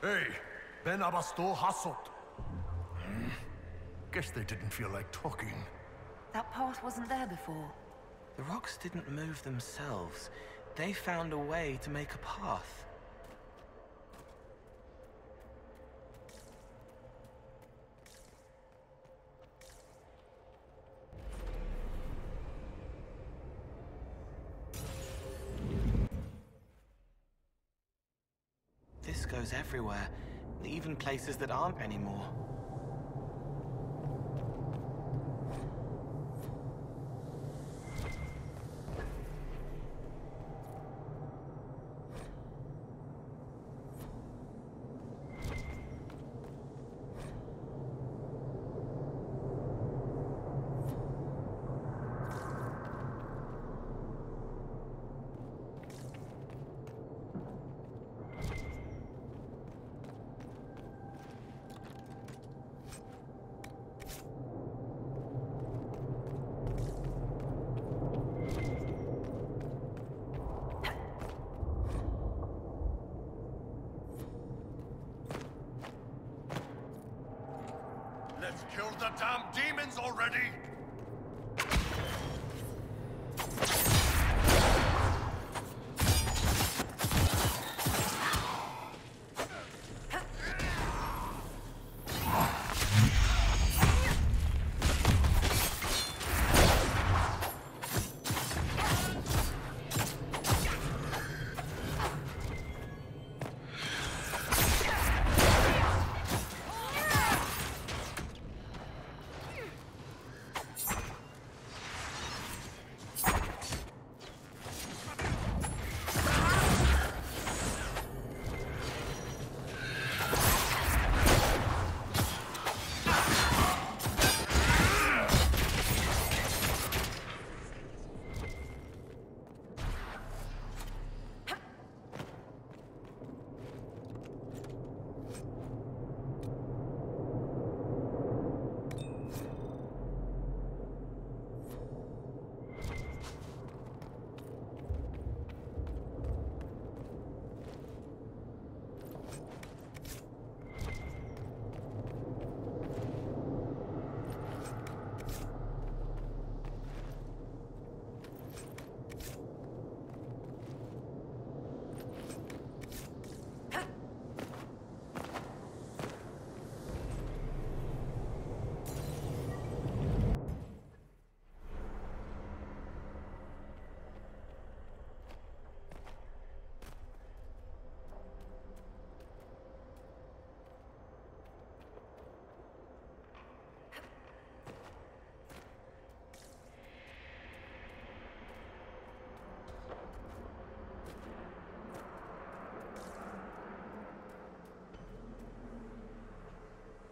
Hey, Ben Abasto Hasot. Hmm. Guess they didn't feel like talking. That path wasn't there before. The rocks didn't move themselves. They found a way to make a path. This goes everywhere, even places that aren't anymore. Let's kill the damn demons already!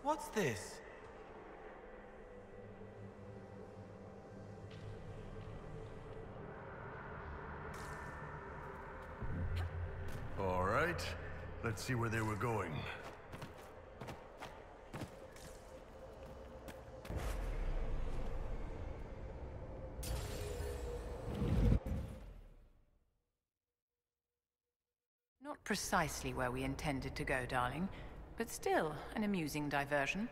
What's this? All right, let's see where they were going. Not precisely where we intended to go, darling, but still an amusing diversion.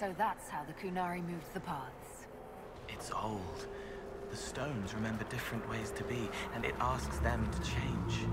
So that's how the Qunari moved the paths. It's old. The stones remember different ways to be, and it asks them to change.